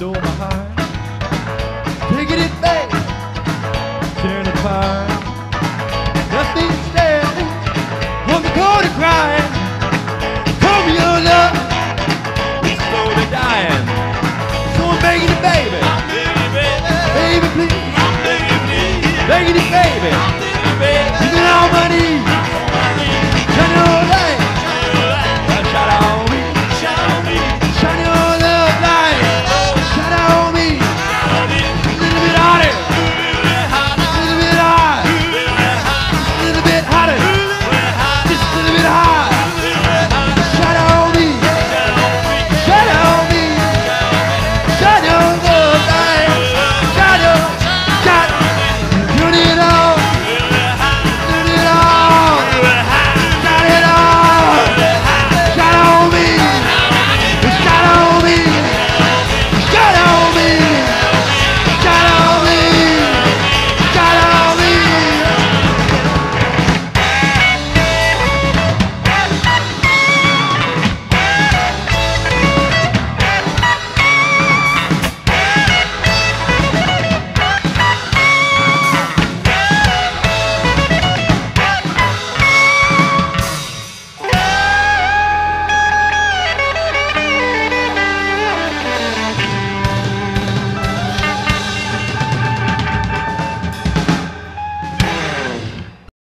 stole my heart. Taking it back, tearing apart. Nothing standing on the corner crying. Call me your love it's slowly dying. So I'm begging you, baby, I'm begging you, baby, Baby, please, I'm begging you, baby. Even on my knees.